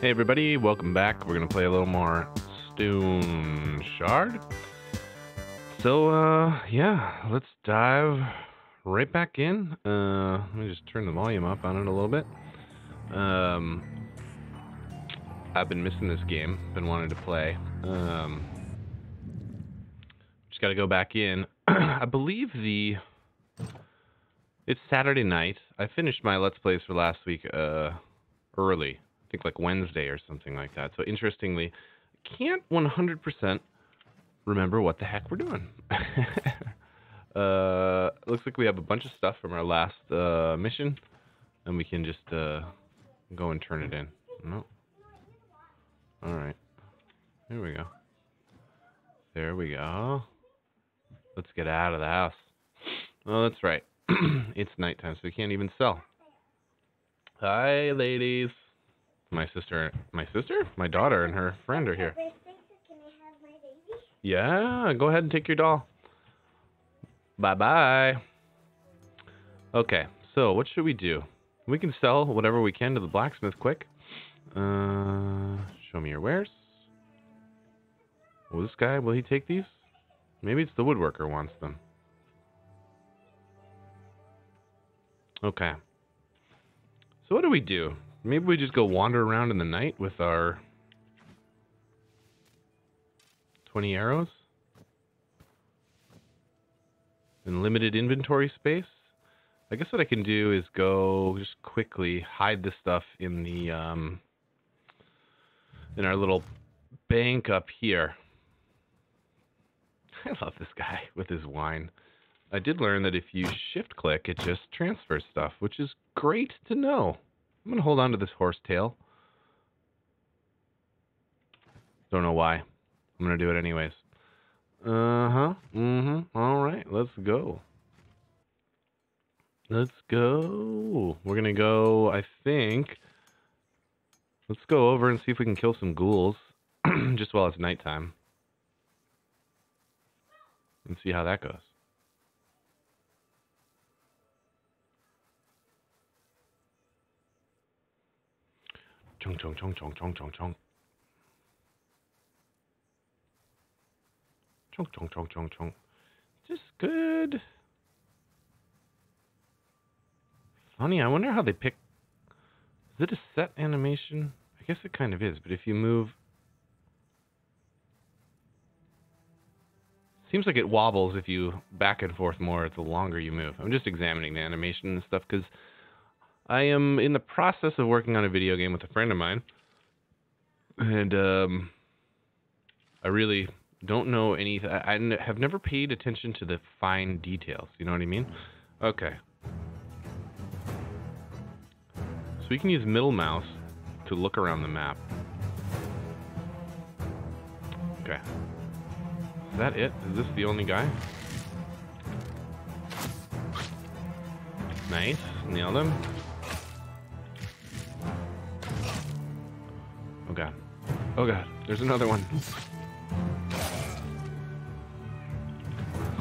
Hey everybody, welcome back. We're gonna play a little more Stone Shard. So uh yeah, let's dive right back in. Uh let me just turn the volume up on it a little bit. Um I've been missing this game, been wanting to play. Um just gotta go back in. I believe the it's Saturday night. I finished my Let's Plays for last week uh early. Think like Wednesday or something like that. So interestingly, can't 100% remember what the heck we're doing. uh, looks like we have a bunch of stuff from our last uh, mission, and we can just uh, go and turn it in. No. All right. Here we go. There we go. Let's get out of the house. Oh, that's right. it's nighttime, so we can't even sell. Hi, ladies. My sister, my sister, my daughter, and her friend are here. Yeah, go ahead and take your doll. Bye bye. Okay, so what should we do? We can sell whatever we can to the blacksmith quick. Uh, show me your wares. Will this guy, will he take these? Maybe it's the woodworker wants them. Okay. So what do we do? Maybe we just go wander around in the night with our 20 arrows and limited inventory space. I guess what I can do is go just quickly hide this stuff in the um, in our little bank up here. I love this guy with his wine. I did learn that if you shift click, it just transfers stuff, which is great to know. I'm going to hold on to this horsetail. Don't know why. I'm going to do it anyways. Uh-huh. Mm-hmm. All right. Let's go. Let's go. We're going to go, I think... Let's go over and see if we can kill some ghouls. just while it's nighttime. And see how that goes. Chong chong chong chong chong chong chong. Chong chong chong chong chong. Just good. Funny, I wonder how they pick. Is it a set animation? I guess it kind of is, but if you move. Seems like it wobbles if you back and forth more the longer you move. I'm just examining the animation and stuff because I am in the process of working on a video game with a friend of mine, and um, I really don't know any. I, I have never paid attention to the fine details. You know what I mean? Okay. So we can use middle mouse to look around the map. Okay. Is that it? Is this the only guy? Nice. Nailed him. Oh god. There's another one.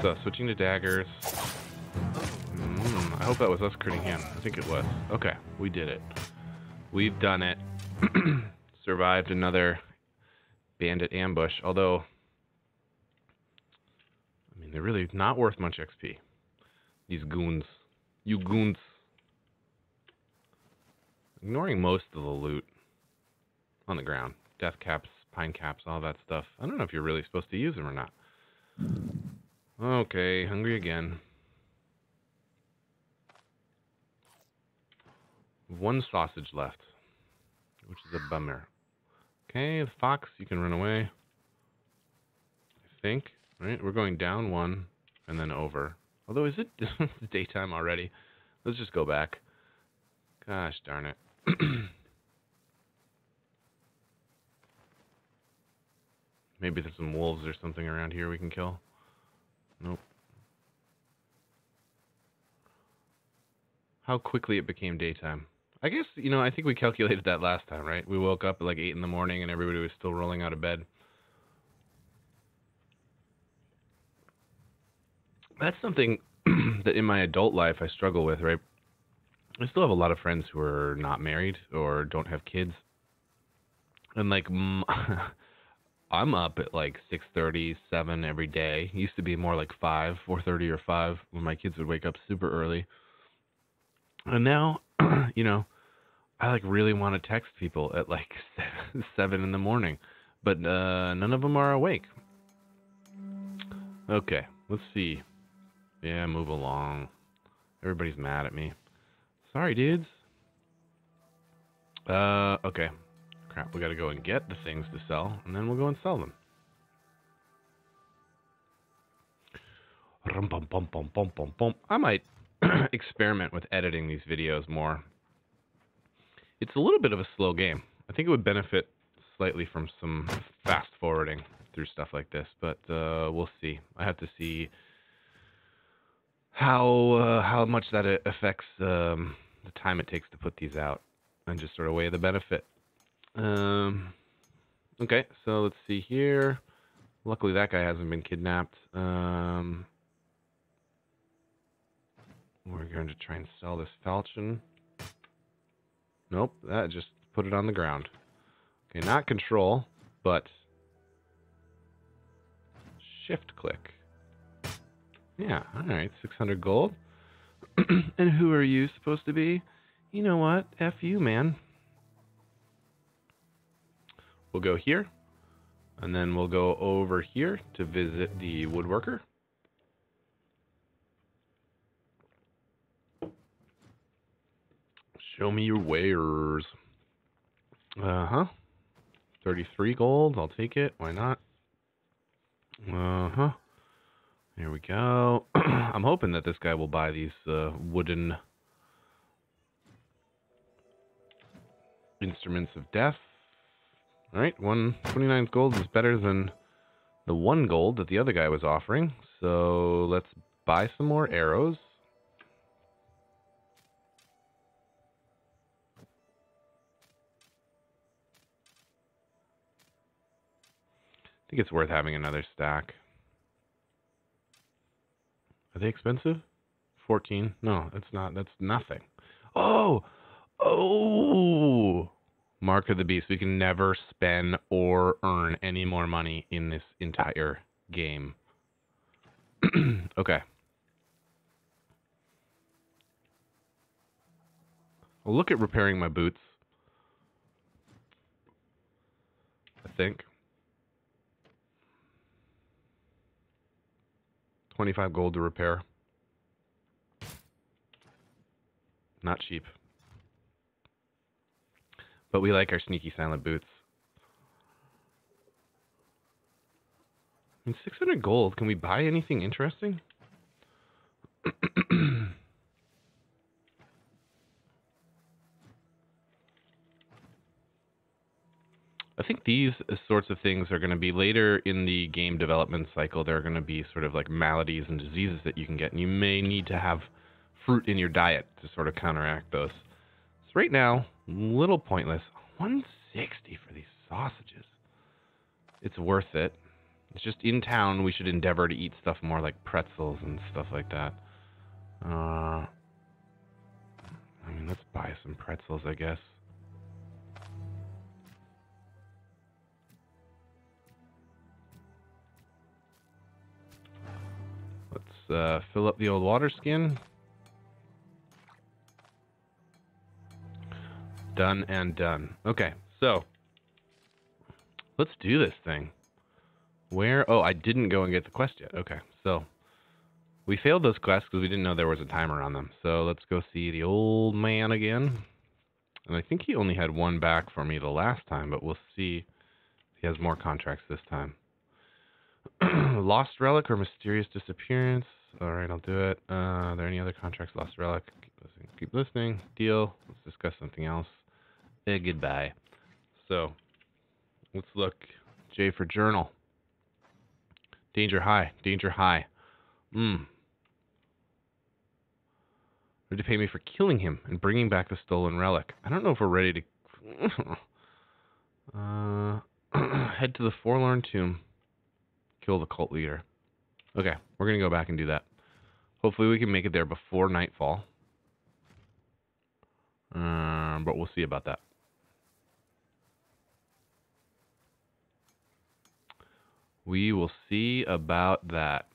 So, switching to daggers. Mm, I hope that was us critting him. I think it was. Okay, we did it. We've done it. Survived another bandit ambush, although, I mean, they're really not worth much XP. These goons. You goons. Ignoring most of the loot on the ground. Death caps, pine caps, all that stuff. I don't know if you're really supposed to use them or not. Okay, hungry again. One sausage left, which is a bummer. Okay, the fox, you can run away. I think. Right, we're going down one and then over. Although, is it daytime already? Let's just go back. Gosh darn it. Maybe there's some wolves or something around here we can kill. Nope. How quickly it became daytime. I guess, you know, I think we calculated that last time, right? We woke up at like 8 in the morning and everybody was still rolling out of bed. That's something that in my adult life I struggle with, right? I still have a lot of friends who are not married or don't have kids. and like I'm up at like six thirty, seven every day. Used to be more like five, four thirty, or five when my kids would wake up super early. And now, you know, I like really want to text people at like seven in the morning, but uh, none of them are awake. Okay, let's see. Yeah, move along. Everybody's mad at me. Sorry, dudes. Uh, okay. Crap, we gotta go and get the things to sell, and then we'll go and sell them. I might experiment with editing these videos more. It's a little bit of a slow game. I think it would benefit slightly from some fast forwarding through stuff like this, but uh, we'll see. I have to see how uh, how much that affects um, the time it takes to put these out, and just sort of weigh the benefit. Um, okay, so let's see here. Luckily, that guy hasn't been kidnapped. Um, we're going to try and sell this falchion. Nope, that just put it on the ground. Okay, not control, but shift click. Yeah, alright, 600 gold. and who are you supposed to be? You know what? F you, man. We'll go here, and then we'll go over here to visit the woodworker. Show me your wares. Uh-huh. 33 gold. I'll take it. Why not? Uh-huh. Here we go. I'm hoping that this guy will buy these uh, wooden instruments of death. All right, 129 gold is better than the one gold that the other guy was offering. So let's buy some more arrows. I think it's worth having another stack. Are they expensive? 14? No, it's not. That's nothing. Oh! Oh! Mark of the Beast. We can never spend or earn any more money in this entire game. okay. I'll look at repairing my boots. I think. 25 gold to repair. Not cheap. But we like our sneaky silent boots. Mean, 600 gold. Can we buy anything interesting? I think these sorts of things are going to be later in the game development cycle. There are going to be sort of like maladies and diseases that you can get, and you may need to have fruit in your diet to sort of counteract those. Right now, little pointless. 160 for these sausages. It's worth it. It's just in town. We should endeavor to eat stuff more like pretzels and stuff like that. Uh, I mean, let's buy some pretzels, I guess. Let's uh, fill up the old water skin. Done and done. Okay, so let's do this thing. Where? Oh, I didn't go and get the quest yet. Okay, so we failed those quests because we didn't know there was a timer on them. So let's go see the old man again. And I think he only had one back for me the last time, but we'll see he has more contracts this time. Lost relic or mysterious disappearance. All right, I'll do it. Uh, are there any other contracts? Lost Relic. Keep listening. Keep listening. Deal. Let's discuss something else. Eh, goodbye. So, let's look. J for journal. Danger high. Danger high. Hmm. Ready to pay me for killing him and bringing back the stolen relic. I don't know if we're ready to. uh, head to the forlorn tomb. Kill the cult leader. Okay, we're going to go back and do that. Hopefully we can make it there before nightfall. Um, but we'll see about that. We will see about that.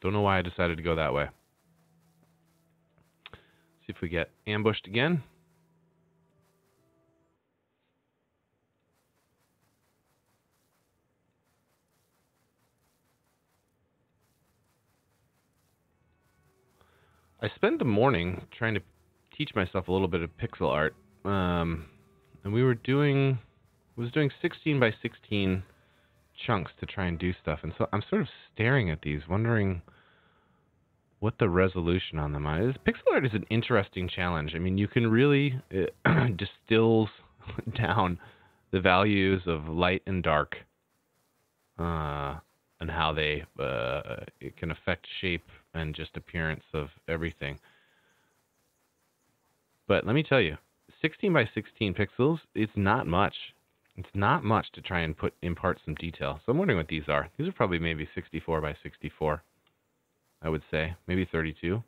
Don't know why I decided to go that way. See if we get ambushed again. I spent the morning trying to teach myself a little bit of pixel art, um, and we were doing was doing 16 by 16 chunks to try and do stuff, and so I'm sort of staring at these, wondering what the resolution on them is. Pixel art is an interesting challenge. I mean, you can really it distills down the values of light and dark, uh, and how they uh, it can affect shape and just appearance of everything. But let me tell you, 16 by 16 pixels, it's not much. It's not much to try and put impart some detail. So I'm wondering what these are. These are probably maybe 64 by 64, I would say. Maybe 32.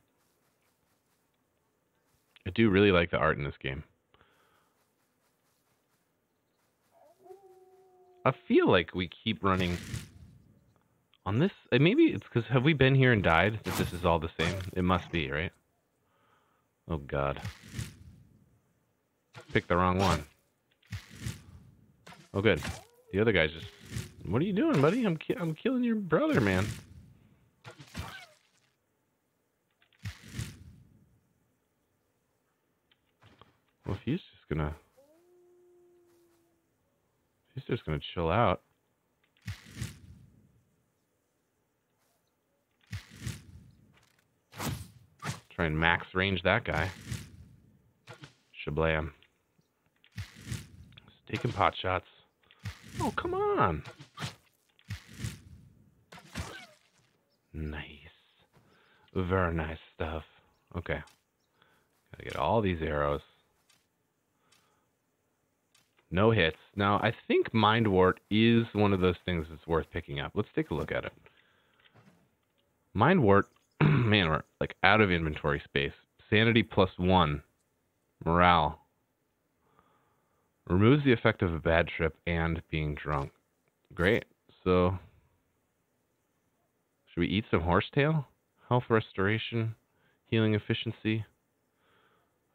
I do really like the art in this game. I feel like we keep running on this, uh, maybe it's because have we been here and died that this is all the same? It must be, right? Oh god. Picked the wrong one. Oh good. The other guy's just... What are you doing, buddy? I'm, ki I'm killing your brother, man. Well, if he's just gonna... He's just gonna chill out. Try and max range that guy. Shablam. Taking pot shots. Oh, come on. Nice. Very nice stuff. Okay. Gotta get all these arrows. No hits. Now, I think Mind Wart is one of those things that's worth picking up. Let's take a look at it. Mind Wart man, we're like out of inventory space. Sanity plus one. Morale. Removes the effect of a bad trip and being drunk. Great. So, should we eat some horsetail? Health restoration, healing efficiency.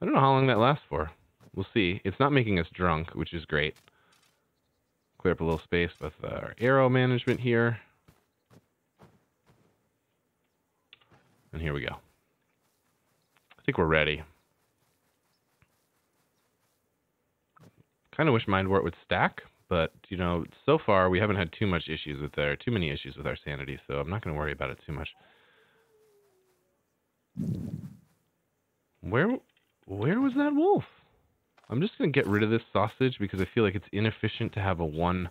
I don't know how long that lasts for. We'll see. It's not making us drunk, which is great. Clear up a little space with uh, our arrow management here. And here we go. I think we're ready. Kind of wish Mind Wart would stack, but you know, so far we haven't had too much issues with there, too many issues with our sanity, so I'm not going to worry about it too much. Where, where was that wolf? I'm just going to get rid of this sausage because I feel like it's inefficient to have a one,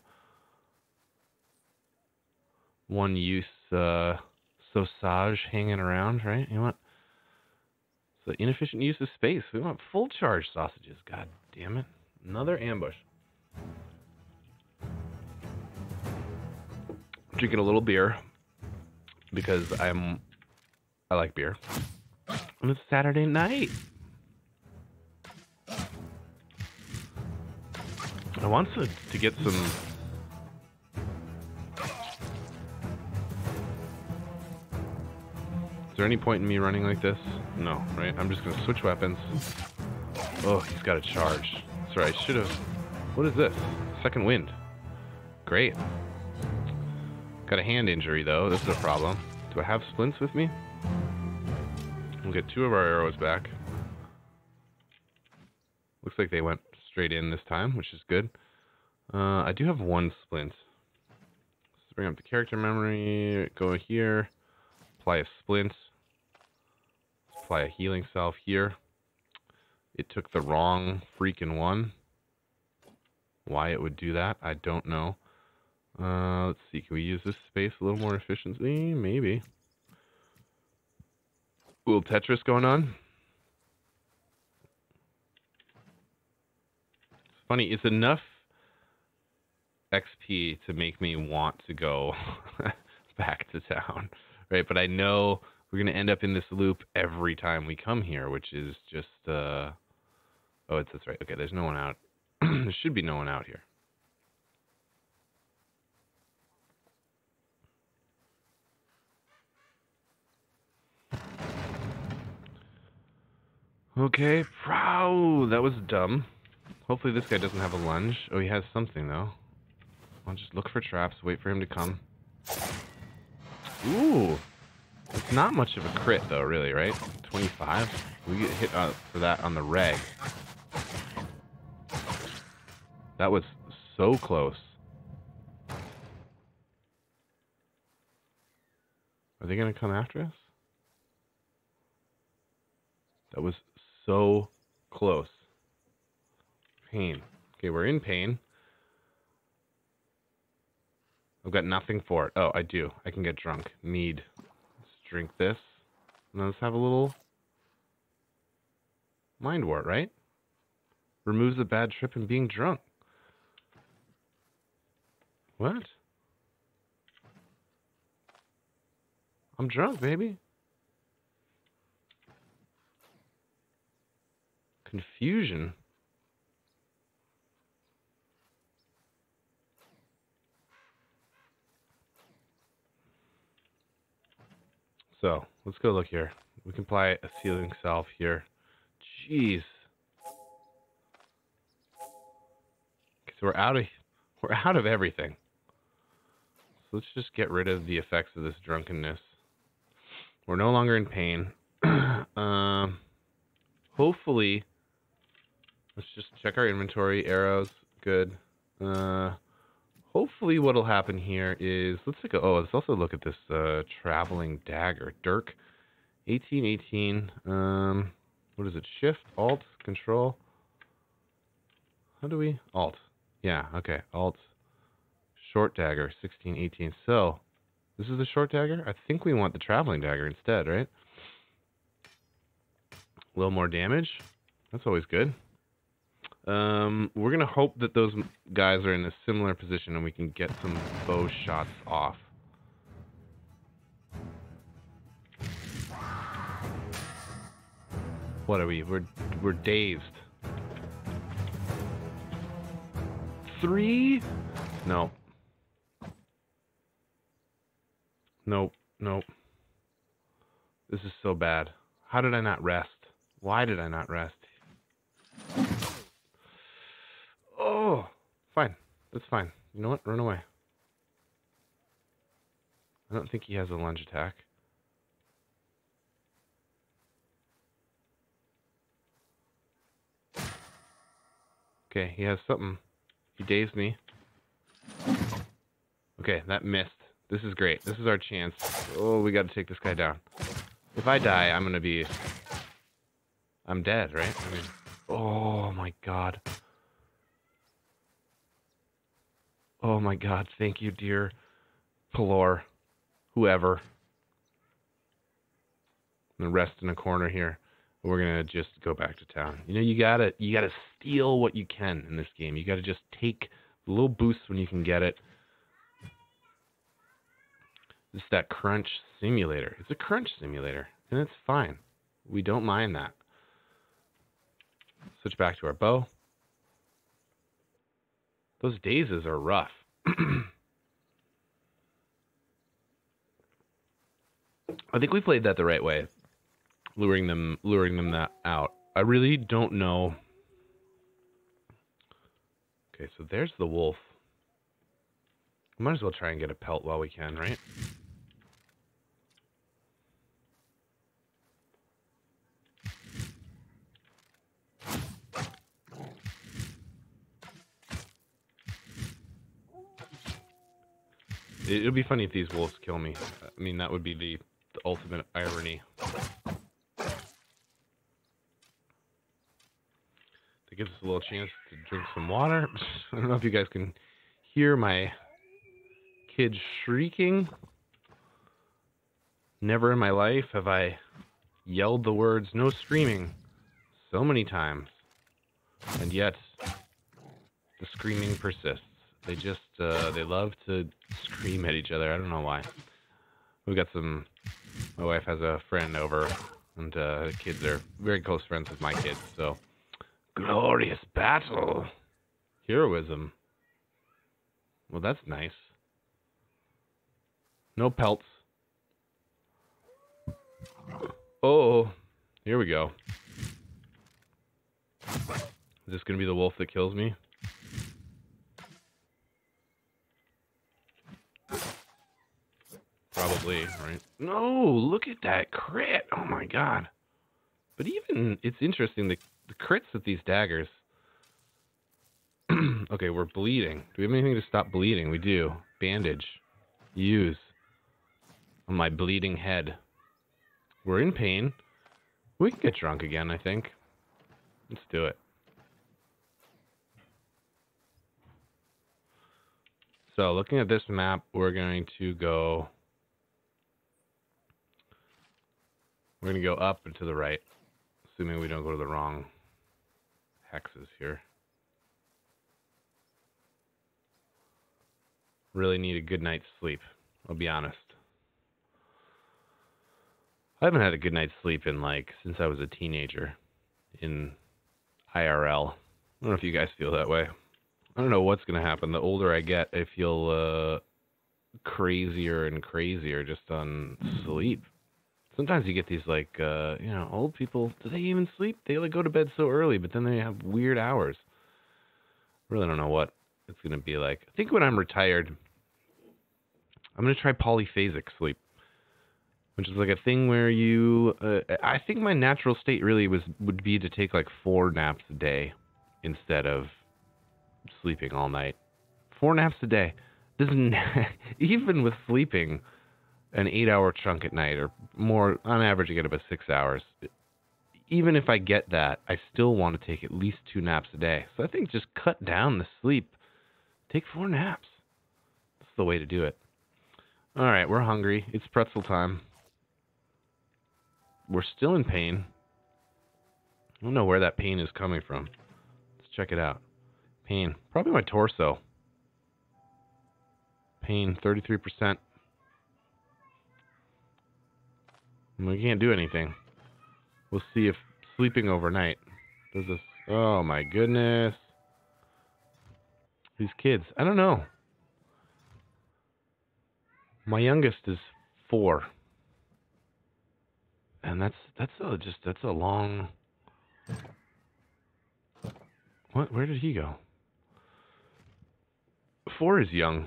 one use. Uh, sausage hanging around, right? You want so inefficient use of space. We want full charge sausages. God damn it! Another ambush. Drinking a little beer because I'm I like beer. And it's Saturday night. I want to, to get some Is there any point in me running like this? No, right? I'm just to switch weapons. Oh, he's got a charge. Sorry, I should have... What is this? Second wind. Great. Got a hand injury, though. This is a problem. Do I have splints with me? We'll get two of our arrows back. Looks like they went straight in this time, which is good. Uh, I do have one splint. Let's bring up the character memory, go here, apply a splint apply a healing salve here. It took the wrong freaking one. Why it would do that, I don't know. Uh, let's see, can we use this space a little more efficiently? Maybe. A little Tetris going on. It's funny, it's enough XP to make me want to go back to town, right? But I know we're going to end up in this loop every time we come here, which is just, uh, Oh, it's this right. Okay, there's no one out. there should be no one out here. Okay, wow, That was dumb. Hopefully this guy doesn't have a lunge. Oh, he has something, though. I'll just look for traps, wait for him to come. Ooh! It's not much of a crit, though, really, right? 25? We get hit uh, for that on the reg. That was so close. Are they going to come after us? That was so close. Pain. Okay, we're in pain. I've got nothing for it. Oh, I do. I can get drunk. Mead. Let's drink this. And let's have a little mind wart, right? Removes a bad trip and being drunk. What? I'm drunk, baby. Confusion. So, let's go look here. We can apply a sealing salve here. Jeez. So we're out of we're out of everything. Let's just get rid of the effects of this drunkenness. We're no longer in pain. um, hopefully, let's just check our inventory. Arrows, good. Uh, hopefully what'll happen here is, let's take a, oh, let's also look at this uh, traveling dagger. Dirk, 1818. Um, what is it? Shift, Alt, Control. How do we? Alt. Yeah, okay. Alt. Short dagger, 1618. So, this is the short dagger? I think we want the traveling dagger instead, right? A little more damage. That's always good. Um, we're going to hope that those guys are in a similar position and we can get some bow shots off. What are we? We're, we're dazed. Three? No. Nope, nope. This is so bad. How did I not rest? Why did I not rest? Oh, fine. That's fine. You know what? Run away. I don't think he has a lunge attack. Okay, he has something. He dazed me. Okay, that missed. This is great. This is our chance. Oh, we got to take this guy down. If I die, I'm going to be... I'm dead, right? I mean... Oh, my God. Oh, my God. Thank you, dear Pelor. Whoever. I'm going to rest in a corner here. We're going to just go back to town. You know, you got to you got to steal what you can in this game. You got to just take little boosts when you can get it it's that crunch simulator. It's a crunch simulator, and it's fine. We don't mind that. Switch back to our bow. Those dazes are rough. I think we played that the right way, luring them, luring them that out. I really don't know. Okay, so there's the wolf. Might as well try and get a pelt while we can, right? It'll be funny if these wolves kill me. I mean, that would be the, the ultimate irony. That gives us a little chance to drink some water. I don't know if you guys can hear my kids shrieking. Never in my life have I yelled the words no screaming so many times. And yet, the screaming persists. They just uh, they love to scream at each other. I don't know why. We got some. My wife has a friend over, and uh, the kids are very close friends with my kids. So, glorious battle, heroism. Well, that's nice. No pelts. Oh, here we go. Is this gonna be the wolf that kills me? Probably, right? No, look at that crit. Oh my god. But even, it's interesting, the, the crits with these daggers. okay, we're bleeding. Do we have anything to stop bleeding? We do. Bandage. Use. On my bleeding head. We're in pain. We can get drunk again, I think. Let's do it. So, looking at this map, we're going to go We're going to go up and to the right, assuming we don't go to the wrong hexes here. Really need a good night's sleep, I'll be honest. I haven't had a good night's sleep in like since I was a teenager in IRL. I don't know if you guys feel that way. I don't know what's going to happen. The older I get, I feel uh, crazier and crazier just on sleep sometimes you get these like uh you know old people do they even sleep? They like go to bed so early but then they have weird hours. Really don't know what it's going to be like. I think when i'm retired i'm going to try polyphasic sleep which is like a thing where you uh, i think my natural state really was would be to take like four naps a day instead of sleeping all night. Four naps a day. Doesn't even with sleeping an eight hour chunk at night, or more on average, I get about six hours. Even if I get that, I still want to take at least two naps a day. So I think just cut down the sleep. Take four naps. That's the way to do it. All right, we're hungry. It's pretzel time. We're still in pain. I don't know where that pain is coming from. Let's check it out. Pain. Probably my torso. Pain, 33%. We can't do anything. We'll see if sleeping overnight does this. Oh my goodness. These kids. I don't know. My youngest is four. And that's that's a, just that's a long. What? Where did he go? Four is young.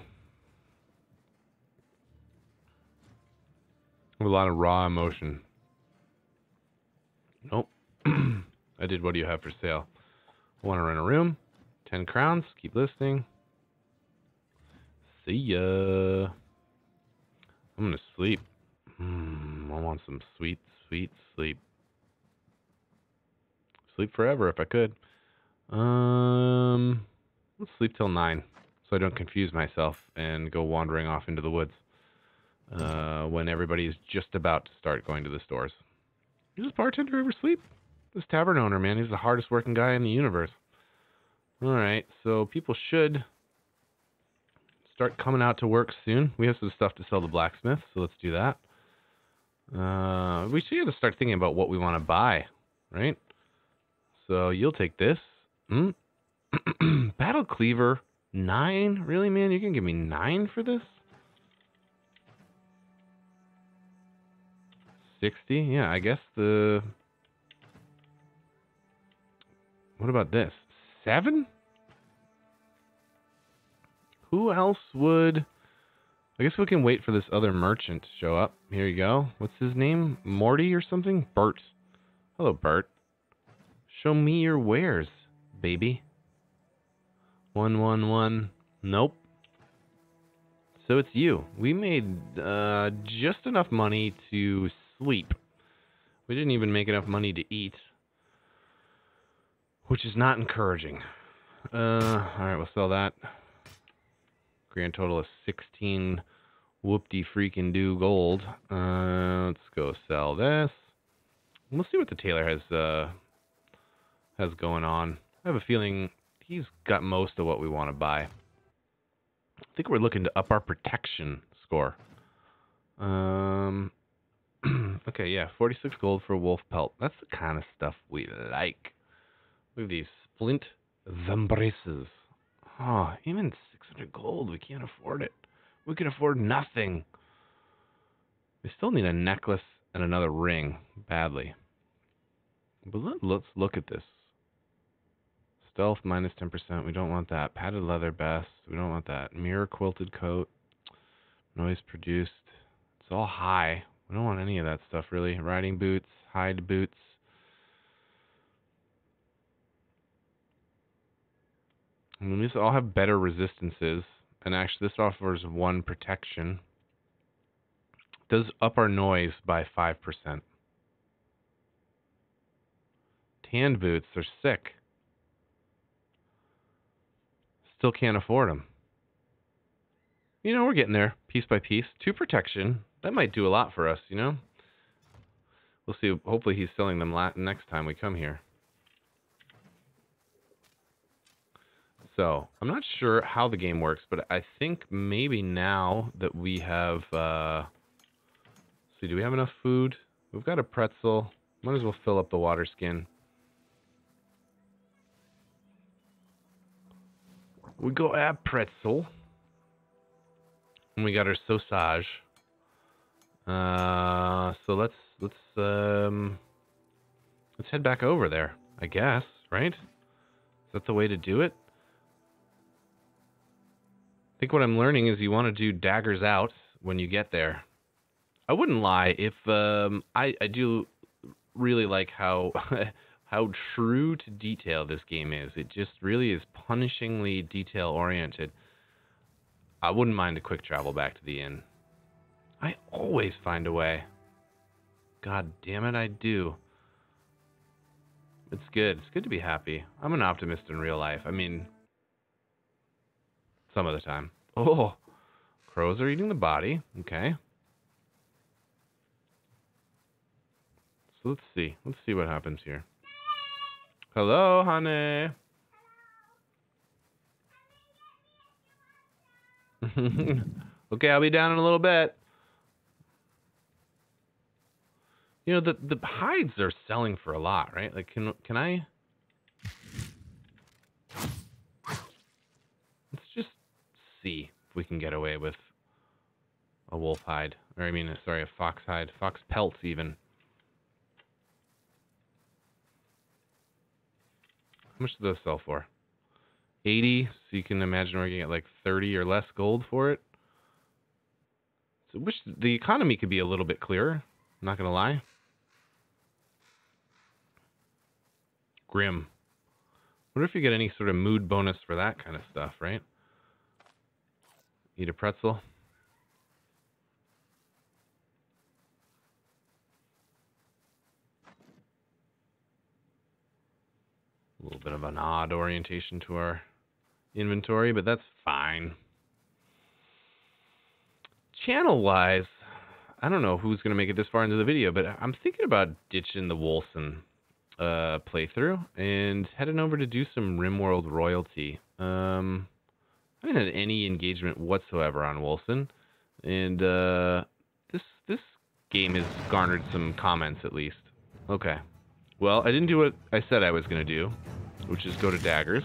A lot of raw emotion. Nope. I did what do you have for sale? Want to rent a room? 10 crowns. Keep listening. See ya. I'm going to sleep. Mm, I want some sweet, sweet sleep. Sleep forever if I could. Um, let's sleep till 9 so I don't confuse myself and go wandering off into the woods uh, when everybody's just about to start going to the stores. Does this bartender ever sleep? This tavern owner, man, he's the hardest working guy in the universe. All right, so people should start coming out to work soon. We have some stuff to sell the blacksmith, so let's do that. Uh, we should have to start thinking about what we want to buy, right? So you'll take this. Hmm? Battle Cleaver, nine? Really, man? You can give me nine for this? 60? Yeah, I guess the... What about this? Seven? Who else would... I guess we can wait for this other merchant to show up. Here you go. What's his name? Morty or something? Bert. Hello, Bert. Show me your wares, baby. 111. Nope. So it's you. We made uh, just enough money to sleep. We didn't even make enough money to eat, which is not encouraging. Uh, all right, we'll sell that. Grand total of 16 whoop-de freaking do gold. Uh, let's go sell this. We'll see what the tailor has uh, has going on. I have a feeling he's got most of what we want to buy. I think we're looking to up our protection score. Um, okay, yeah, 46 gold for wolf pelt. That's the kind of stuff we like. Look at these splint vambraces. Oh, even 600 gold. We can't afford it. We can afford nothing. We still need a necklace and another ring badly. But let, us look at this Stealth minus 10%. We don't want that. Padded leather best. We don't want that. Mirror quilted coat. Noise produced. It's all high. We don't want any of that stuff really. Riding boots. Hide boots. And these all have better resistances. And actually, this offers one protection. Does up our noise by 5%. Tanned boots are sick. Still can't afford them. You know, we're getting there piece by piece. Two protection. That might do a lot for us, you know? We'll see. Hopefully he's selling them next time we come here. So, I'm not sure how the game works, but I think maybe now that we have... Uh, see, do we have enough food? We've got a pretzel. Might as well fill up the water skin. We go add pretzel. And we got our sausage. Uh, so let's let's um let's head back over there. I guess, right? Is that the way to do it? I think what I'm learning is you want to do daggers out when you get there. I wouldn't lie if um I I do really like how how true to detail this game is. It just really is punishingly detail oriented. I wouldn't mind a quick travel back to the inn. I always find a way. God damn it, I do. It's good. It's good to be happy. I'm an optimist in real life. I mean, some of the time. Oh, crows are eating the body. Okay. So let's see. Let's see what happens here. Hello, honey. okay, I'll be down in a little bit. You know, the the hides are selling for a lot, right? Like can can I Let's just see if we can get away with a wolf hide. Or I mean, sorry, a fox hide, fox pelts even. How much do those sell for? 80, so you can imagine we're going to get like 30 or less gold for it. So wish the economy could be a little bit clearer. I'm not going to lie. Grim. Wonder if you get any sort of mood bonus for that kind of stuff, right? Eat a pretzel. A little bit of an odd orientation to our inventory, but that's fine. Channel-wise, I don't know who's going to make it this far into the video, but I'm thinking about ditching the Wolcen uh, playthrough and heading over to do some RimWorld royalty. Um, I haven't had any engagement whatsoever on Wolcen, and uh, this this game has garnered some comments at least. Okay. Well, I didn't do what I said I was to do, which is go to daggers.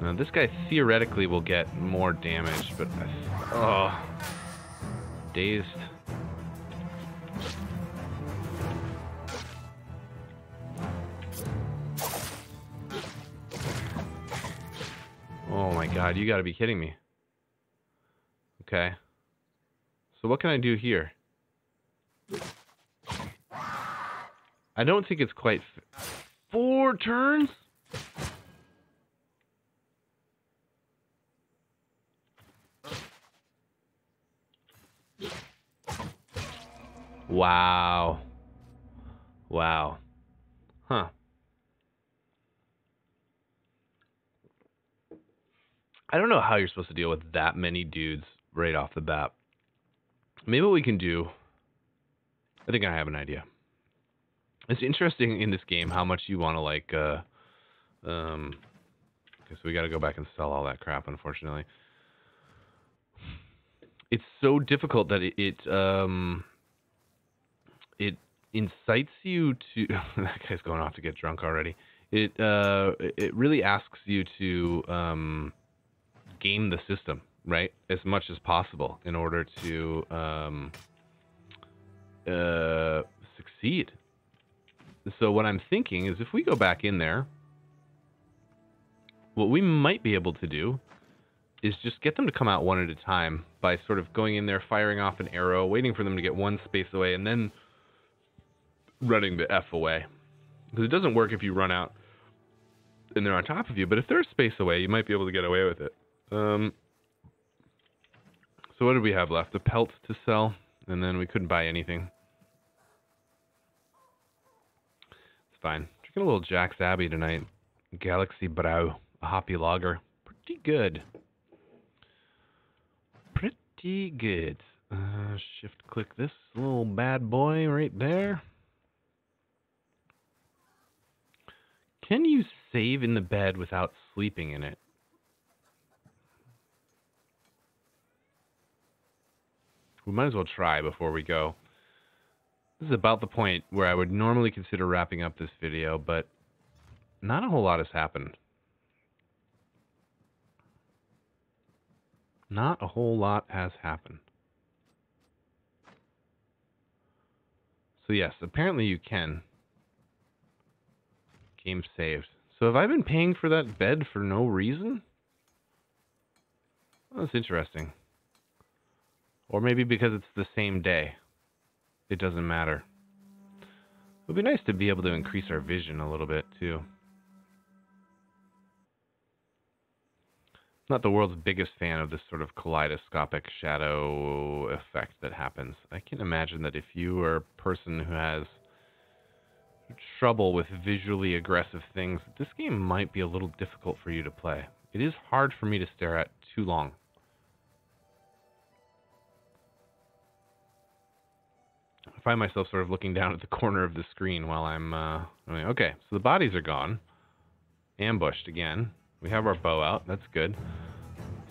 Now, this guy theoretically will get more damage, but... Oh. Dazed. God, you gotta be kidding me. Okay. So what can I do here? I don't think it's quite four turns. Wow. Wow. Huh. I don't know how you're supposed to deal with that many dudes right off the bat. Maybe what we can do, I think I have an idea. It's interesting in this game how much you want to like, uh, um, okay, so we got to go back and sell all that crap, unfortunately. It's so difficult that it, it um, it incites you to, that guy's going off to get drunk already. It, uh, it really asks you to, um, game the system right? As much as possible in order to um, uh, succeed So what I'm thinking is if we go back in there, what we might be able to do is just get them to come out one at a time by sort of going in there, firing off an arrow, waiting for them to get one space away, and then running the F away. Because it doesn't work if you run out and they're on top of you, but if they're a space away, you might be able to get away with it. Um, so what do we have left? The pelts to sell, and then we couldn't buy anything. It's fine. Drinking a little Jack's Abbey tonight. Galaxy Brau, a hoppy lager. Pretty good. Pretty good. Uh, shift click this little bad boy right there. Can you save in the bed without sleeping in it? We might as well try before we go. This is about the point where I would normally consider wrapping up this video, but not a whole lot has happened. Not a whole lot has happened. So yes, apparently you can. Game saved. So have I been paying for that bed for no reason? Well, that's interesting. Or maybe because it's the same day. It doesn't matter. It would be nice to be able to increase our vision a little bit, too. Not the world's biggest fan of this sort of kaleidoscopic shadow effect that happens. I can imagine that if you are a person who has trouble with visually aggressive things, this game might be a little difficult for you to play. It is hard for me to stare at too long. Find myself sort of looking down at the corner of the screen while I'm. Uh, okay, so the bodies are gone. Ambushed again. We have our bow out. That's good.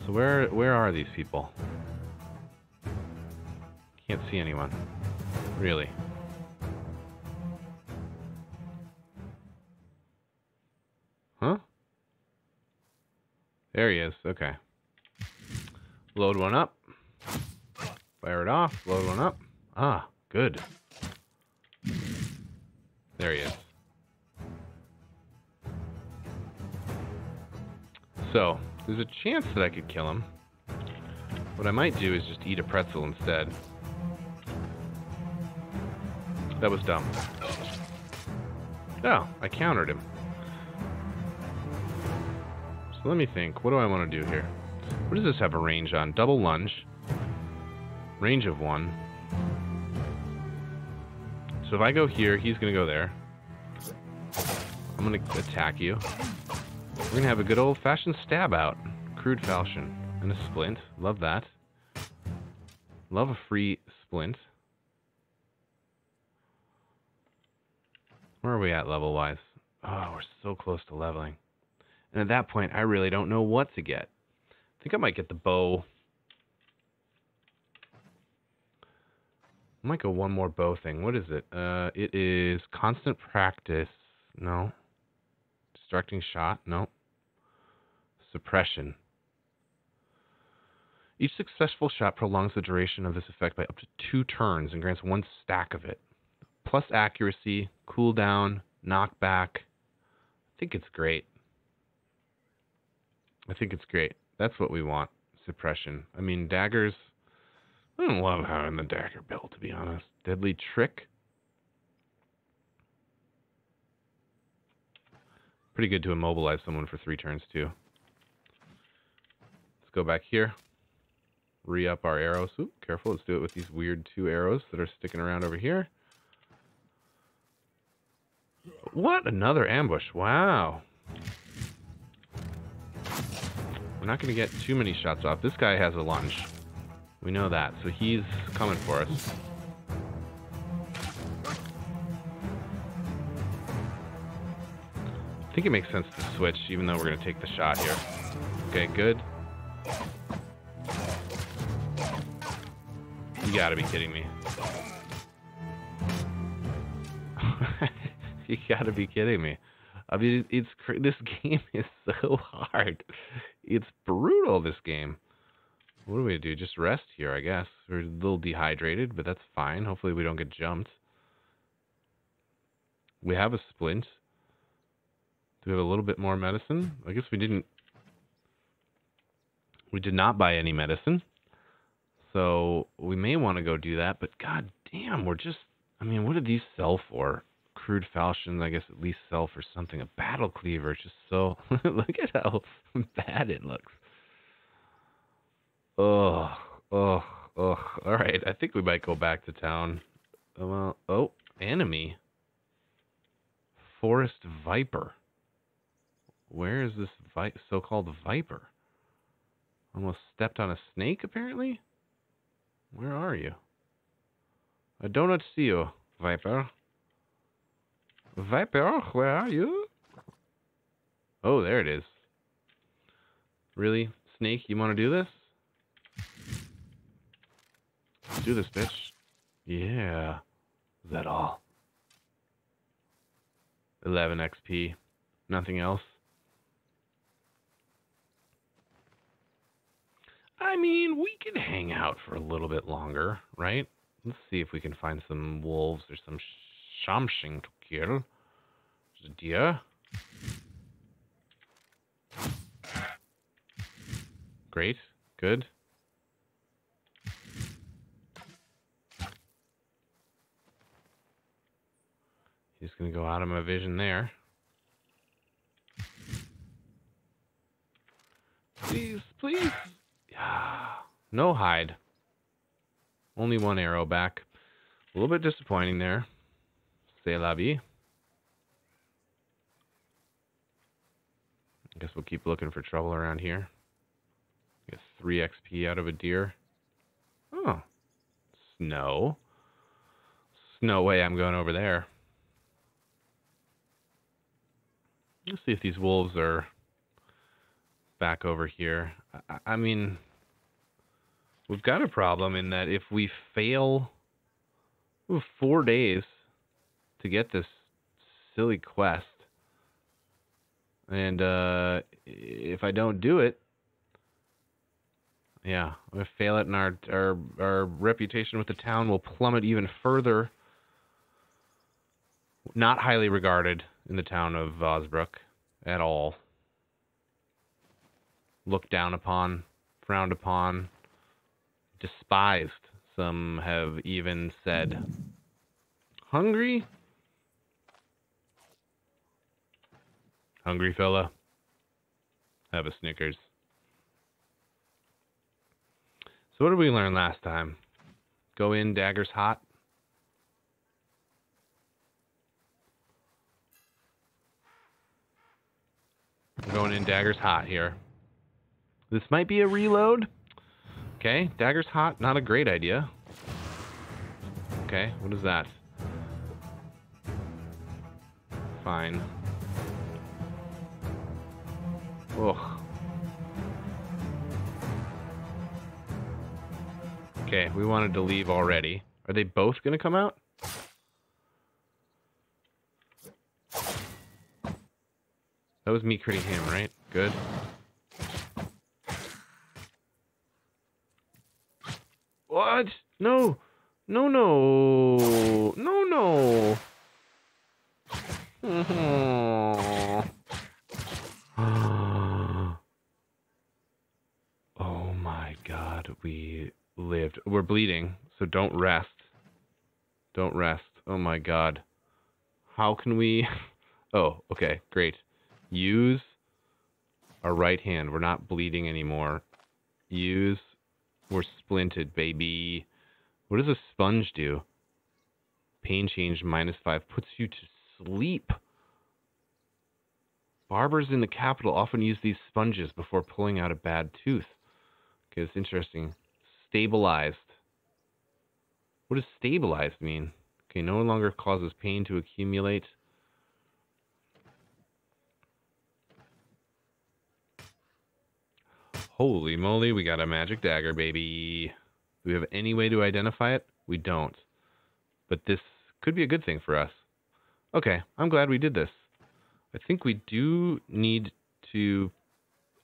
So where where are these people? Can't see anyone. Really. Huh? There he is. Okay. Load one up. Fire it off. Load one up. Ah, good. There he is. So, there's a chance that I could kill him. What I might do is just eat a pretzel instead. That was dumb. Oh, I countered him. So let me think. What do I want to do here? What does this have a range on? Double lunge. Range of one. So if I go here, he's going to go there. I'm going to attack you. We're going to have a good old-fashioned stab out. Crude falchion. And a splint. Love that. Love a free splint. Where are we at level-wise? Oh, we're so close to leveling. And at that point, I really don't know what to get. I think I might get the bow. I might go one more bow thing. What is it? Uh, it is constant practice. No. Distracting shot. No. Suppression. Each successful shot prolongs the duration of this effect by up to two turns and grants one stack of it. Plus accuracy, cooldown, knockback. I think it's great. I think it's great. That's what we want. Suppression. I mean, daggers. I don't love having the dagger build, to be honest. Deadly trick. Pretty good to immobilize someone for three turns, too. Let's go back here. Re-up our arrows. Oop, careful. Let's do it with these weird two arrows that are sticking around over here. What? Another ambush. Wow. We're not going to get too many shots off. This guy has a lunge. We know that, so he's coming for us. I think it makes sense to switch, even though we're going to take the shot here. Okay, good. You gotta be kidding me. you gotta be kidding me. I mean, it's this game is so hard. It's brutal. This game. What do we do? Just rest here, I guess. We're a little dehydrated, but that's fine. Hopefully, we don't get jumped. We have a splint. Do we have a little bit more medicine? I guess we didn't. We did not buy any medicine. So we may want to go do that, but god damn, we're just I mean, what did these sell for? Crude falchions, I guess at least sell for something. A battle cleaver, just so look at how bad it looks. Ugh, oh, ugh. All right, I think we might go back to town. Oh, well, oh, enemy. Forest viper. Where is this vi- so-called viper? Almost stepped on a snake, apparently. Where are you? I do not see you, Viper. Viper, where are you? Oh, there it is. Really? Snake, you want to do this? Let's do this, bitch. Yeah. Is that all? 11 XP. Nothing else. I mean, we can hang out for a little bit longer, right? Let's see if we can find some wolves or some shamshing to kill. There's a deer. Great. Good. He's going to go out of my vision there. Please, please. Yeah. No hide. Only one arrow back. A little bit disappointing there. C'est la vie. I guess we'll keep looking for trouble around here. Get 3 XP out of a deer. Oh. Snow. No way I'm going over there. Let's see if these wolves are back over here. I, I mean, we've got a problem in that if we fail we have four days to get this silly quest. And uh, if I don't do it, yeah, I'm gonna fail it, and our our our reputation with the town will plummet even further. Not highly regarded in the town of Osbrook at all. Looked down upon, frowned upon, despised. Some have even said, Hungry? Hungry fella? Have a Snickers. So, what did we learn last time? Go in, daggers hot. I'm going in daggers hot here. This might be a reload. Okay, dagger's hot, not a great idea. Okay, what is that? Fine. Ugh. Okay, we wanted to leave already. Are they both gonna come out? That was me critting him, right? Good. What? No. No, no. No, no. oh my god, we lived. We're bleeding, so don't rest. Don't rest. Oh my god. How can we... Oh, okay, great. Use our right hand. We're not bleeding anymore. Use we're splinted, baby. What does a sponge do? Pain change minus five puts you to sleep. Barbers in the capital often use these sponges before pulling out a bad tooth. Okay, it's interesting. Stabilized. What does stabilized mean? Okay, no longer causes pain to accumulate. Holy moly, we got a magic dagger, baby. Do we have any way to identify it? We don't. But this could be a good thing for us. Okay, I'm glad we did this. I think we do need to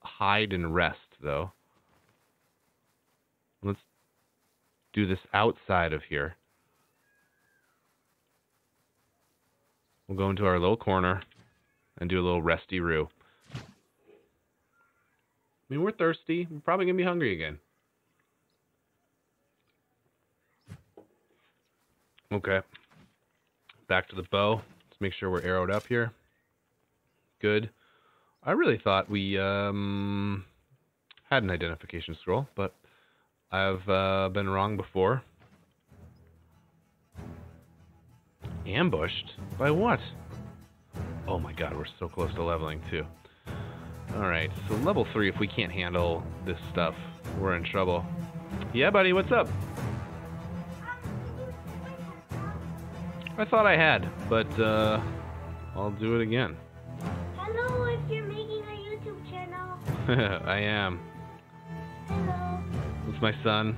hide and rest, though. Let's do this outside of here. We'll go into our little corner and do a little resty roo. I mean, we're thirsty. We're probably going to be hungry again. Okay. Back to the bow. Let's make sure we're arrowed up here. Good. I really thought we um, had an identification scroll, but I've uh, been wrong before. Ambushed? By what? Oh my god, we're so close to leveling too. Alright, so level 3, if we can't handle this stuff, we're in trouble. Yeah, buddy, what's up? I thought I had, but uh, I'll do it again. Hello, if you're making a YouTube channel. I am. Hello. It's my son.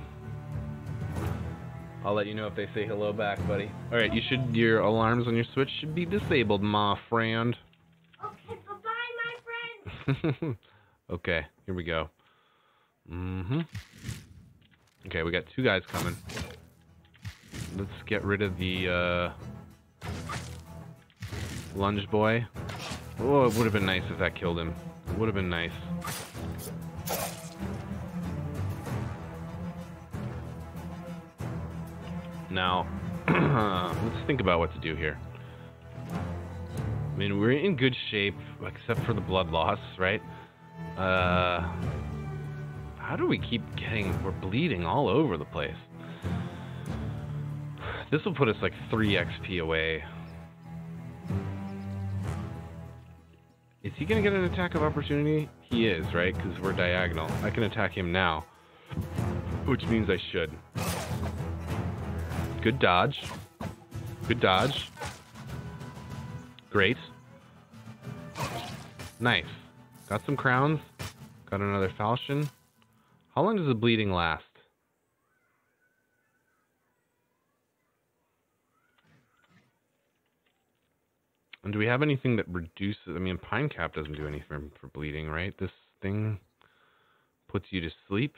I'll let you know if they say hello back, buddy. All right, you should your alarms on your Switch should be disabled, my friend. Okay, bye-bye, my friend. okay, here we go. Mm-hmm. Okay, we got two guys coming. Let's get rid of the uh, lunge boy. Oh, it would have been nice if that killed him. It would have been nice. Now, let's think about what to do here. I mean, we're in good shape, except for the blood loss, right? Uh, how do we keep getting? We're bleeding all over the place. This will put us like 3 XP away. Is he gonna get an attack of opportunity? He is, right? Because we're diagonal. I can attack him now. Which means I should. Good dodge. Good dodge. Great. Nice. Got some crowns. Got another falchion. How long does the bleeding last? And do we have anything that reduces... I mean, Pine Cap doesn't do anything for bleeding, right? This thing puts you to sleep.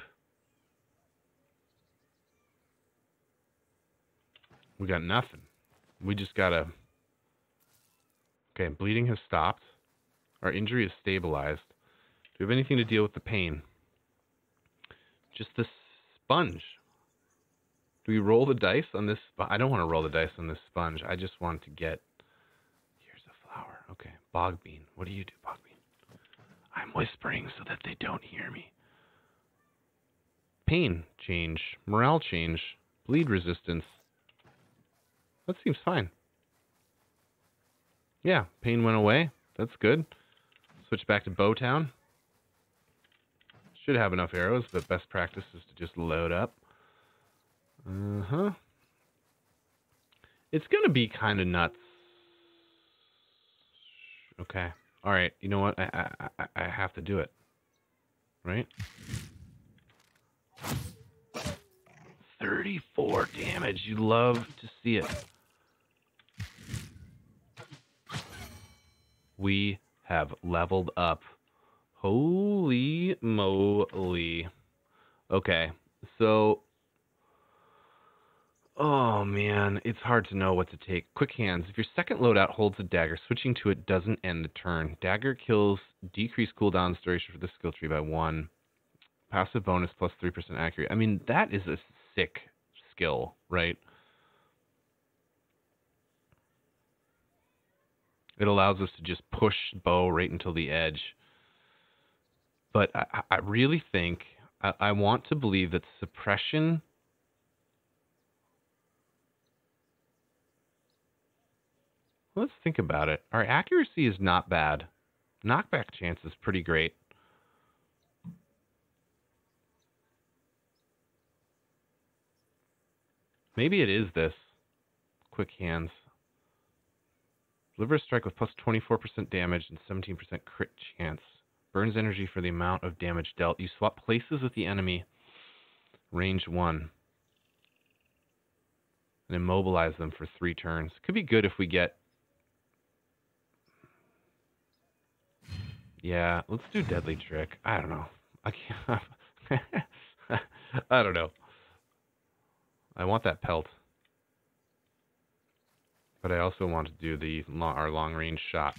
We got nothing. We just gotta... Okay, bleeding has stopped. Our injury is stabilized. Do we have anything to deal with the pain? Just the sponge. Do we roll the dice on this? I don't want to roll the dice on this sponge. I just want to get... Here's a flower. Okay, bog bean. What do you do, bog bean? I'm whispering so that they don't hear me. Pain change. Morale change. Bleed resistance. That seems fine. Yeah, pain went away. That's good. Switch back to Bowtown. Should have enough arrows, but best practice is to just load up. Uh-huh. It's going to be kind of nuts. Okay. All right. You know what? I, I, I have to do it. Right? 34 damage. You love to see it. We have leveled up. Holy moly. Okay, so. Oh man, it's hard to know what to take. Quick hands. If your second loadout holds a dagger, switching to it doesn't end the turn. Dagger kills decreased cooldown duration for the skill tree by one. Passive bonus plus 3% accurate. I mean, that is a sick skill, right? It allows us to just push bow right until the edge. But I, I really think I, I want to believe that suppression Let's think about it. Our accuracy is not bad. Knockback chance is pretty great. Maybe it is this. Quick hands. Deliver a strike with plus 24% damage and 17% crit chance. Burns energy for the amount of damage dealt. You swap places with the enemy. Range 1. And immobilize them for 3 turns. Could be good if we get... Yeah, let's do Deadly Trick. I don't know. I can't... I don't know. I want that pelt. But I also want to do the our long range shot.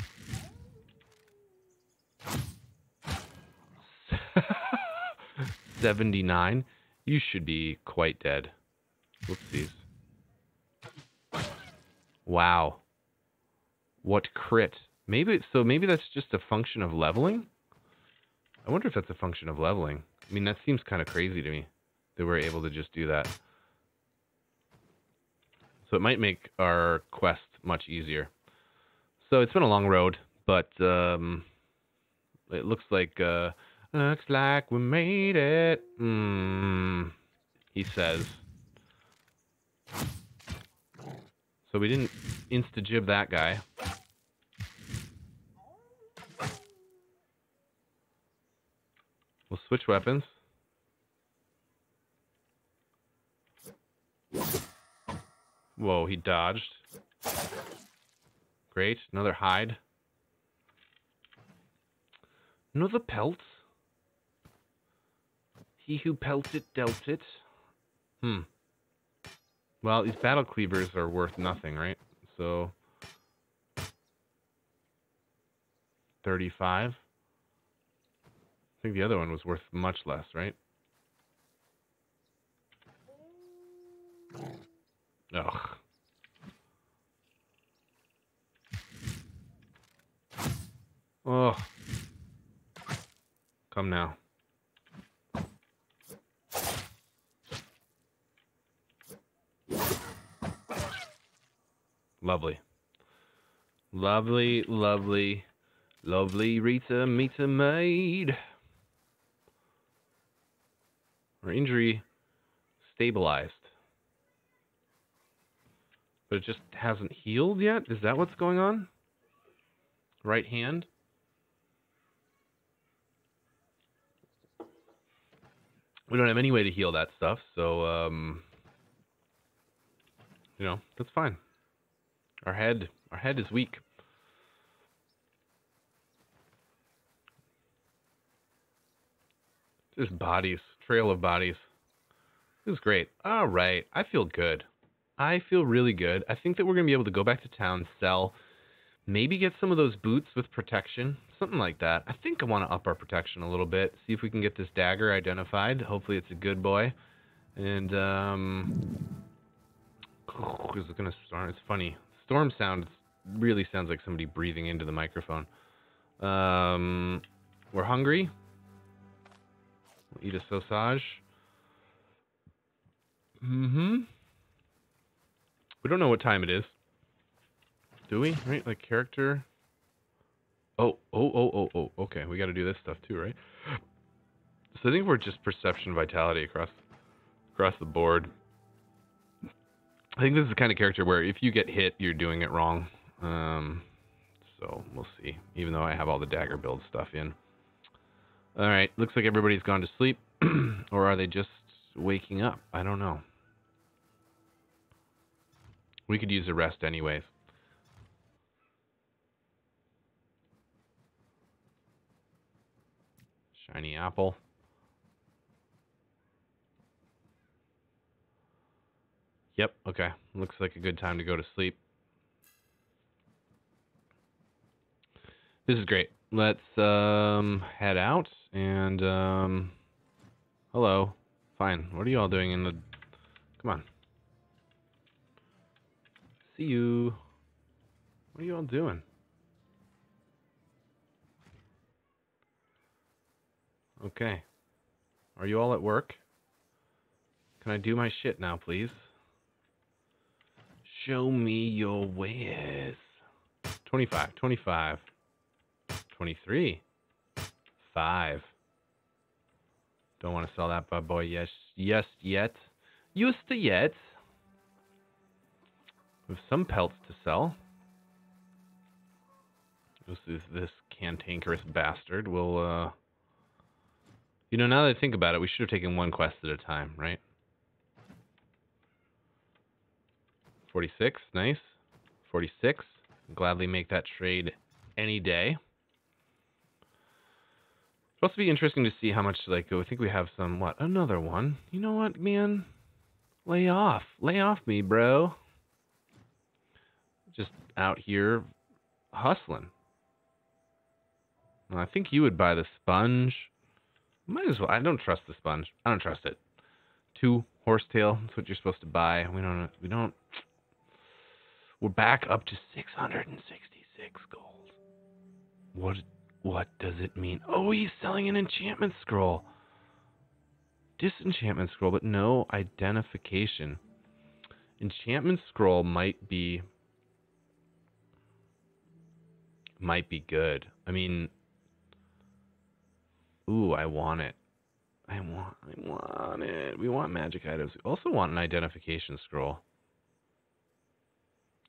Seventy-nine. You should be quite dead. Whoopsies. Wow. What crit? Maybe so. Maybe that's just a function of leveling. I wonder if that's a function of leveling. I mean, that seems kind of crazy to me that we're able to just do that. So it might make our quest much easier. So it's been a long road, but um, it looks like uh, looks like we made it. Mm, he says. So we didn't instagib that guy. We'll switch weapons. Whoa, he dodged. Great, another hide. Another pelt. He who pelted dealt it. Hmm. Well, these battle cleavers are worth nothing, right? So... 35. I think the other one was worth much less, right? Ugh. Oh. Come now. Lovely. Lovely, lovely, lovely Rita Mita maid. Her injury stabilized. But it just hasn't healed yet? Is that what's going on? Right hand? We don't have any way to heal that stuff, so, um, you know, that's fine. Our head, our head is weak. Just bodies, trail of bodies. This is great. All right, I feel good. I feel really good. I think that we're going to be able to go back to town, sell, maybe get some of those boots with protection, something like that. I think I want to up our protection a little bit, see if we can get this dagger identified. Hopefully it's a good boy. And, um, is it going to storm? It's funny. Storm sound really sounds like somebody breathing into the microphone. Um, we're hungry. We'll eat a sausage. Mm-hmm. We don't know what time it is. Do we? Right? Like character. Oh, oh, oh, oh, oh. Okay, we got to do this stuff too, right? So I think we're just perception vitality across across the board. I think this is the kind of character where if you get hit, you're doing it wrong. Um, so we'll see. Even though I have all the dagger build stuff in. All right, looks like everybody's gone to sleep, or are they just waking up? I don't know. We could use a rest anyways. Shiny apple. Yep, okay. Looks like a good time to go to sleep. This is great. Let's um, head out and um, hello. Fine. What are you all doing in the Come on. See you. What are you all doing? Okay. Are you all at work? Can I do my shit now, please? Show me your wares. 25, 25, 23, 5. Don't want to sell that bad boy yes, yes yet. Used to yet. Some pelts to sell. This is this cantankerous bastard. Will, uh... You know, now that I think about it, we should have taken one quest at a time, right? 46, nice. 46, gladly make that trade any day. It'll also be interesting to see how much, like, I think we have some, what, another one. You know what, man? Lay off. Lay off me, bro. Just out here hustling. I think you would buy the sponge. Might as well. I don't trust the sponge. I don't trust it. Two horsetail. That's what you're supposed to buy. We don't. We don't. We're back up to 666 gold. What? What does it mean? Oh, he's selling an enchantment scroll. Disenchantment scroll, but no identification. Enchantment scroll might be might be good. I mean, ooh, I want it. I want, I want it. We want magic items. We also want an identification scroll.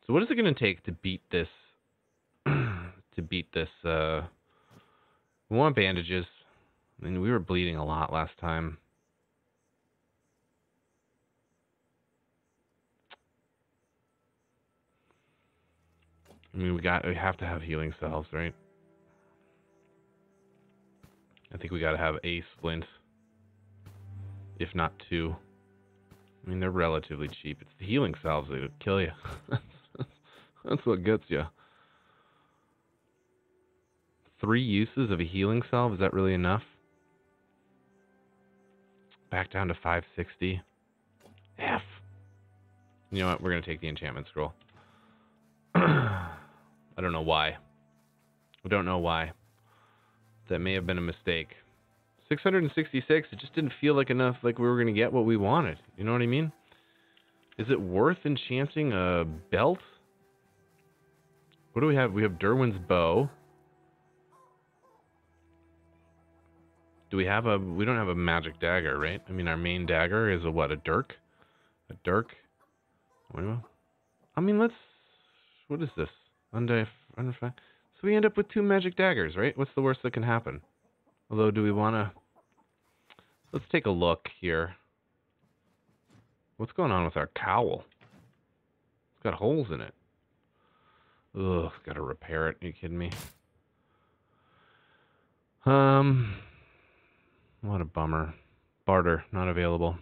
So what is it going to take to beat this? to beat this? Uh, we want bandages. I mean, we were bleeding a lot last time. I mean, we got we have to have healing salves, right? I think we got to have a splint, if not two. I mean, they're relatively cheap. It's the healing salves that kill you. That's what gets you. Three uses of a healing salve, is that really enough? Back down to 560. F. You know what? We're going to take the enchantment scroll. I don't know why. I don't know why. That may have been a mistake. 666, it just didn't feel like enough, like we were going to get what we wanted. You know what I mean? Is it worth enchanting a belt? What do we have? We have Derwin's bow. Do we have a... We don't have a magic dagger, right? I mean, our main dagger is a what? A dirk? A dirk? I mean, let's... What is this? Under, under So we end up with two magic daggers, right? What's the worst that can happen? Although, do we want to... Let's take a look here. What's going on with our cowl? It's got holes in it. Ugh, gotta repair it. Are you kidding me? Um, what a bummer. Barter, not available.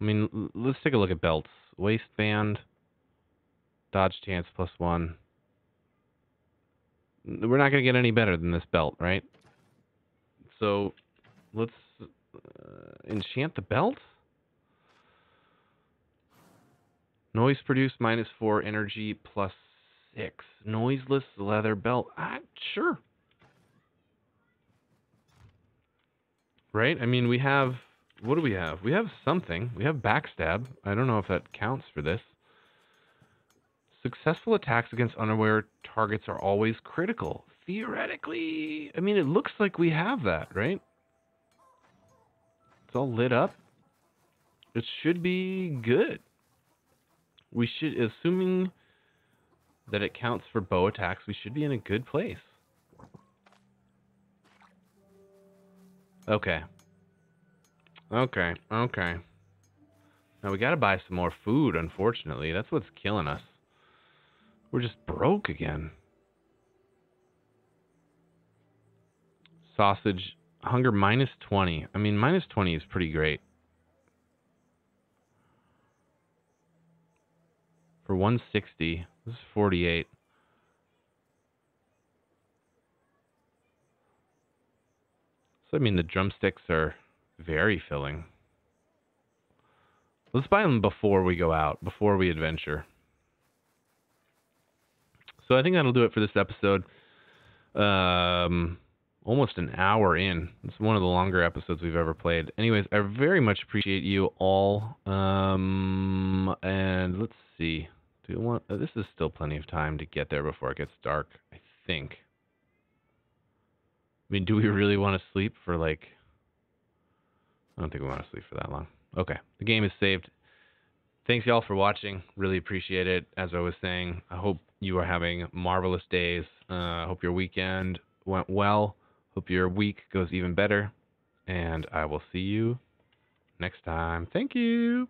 I mean, let's take a look at belts. Waistband, dodge chance plus one we're not going to get any better than this belt, right? So let's uh, enchant the belt. Noise produced minus four, energy plus six. Noiseless leather belt. Ah, sure. Right? I mean, we have. What do we have? We have something. We have backstab. I don't know if that counts for this. Successful attacks against unaware targets are always critical. Theoretically, I mean, it looks like we have that, right? It's all lit up. It should be good. We should, assuming that it counts for bow attacks, we should be in a good place. Okay. Okay, okay. Now we gotta buy some more food, unfortunately. That's what's killing us. We're just broke again. Sausage, hunger minus 20. I mean, minus 20 is pretty great. For 160, this is 48. So, I mean, the drumsticks are very filling. Let's buy them before we go out, before we adventure. So I think that'll do it for this episode. Um, almost an hour in. It's one of the longer episodes we've ever played. Anyways, I very much appreciate you all. Um, and let's see. Do you want? Uh, this is still plenty of time to get there before it gets dark. I think. I mean, do we really want to sleep for like? I don't think we want to sleep for that long. Okay, the game is saved. Thanks y'all for watching. Really appreciate it. As I was saying, I hope you are having marvelous days. Uh, I hope your weekend went well. Hope your week goes even better. And I will see you next time. Thank you.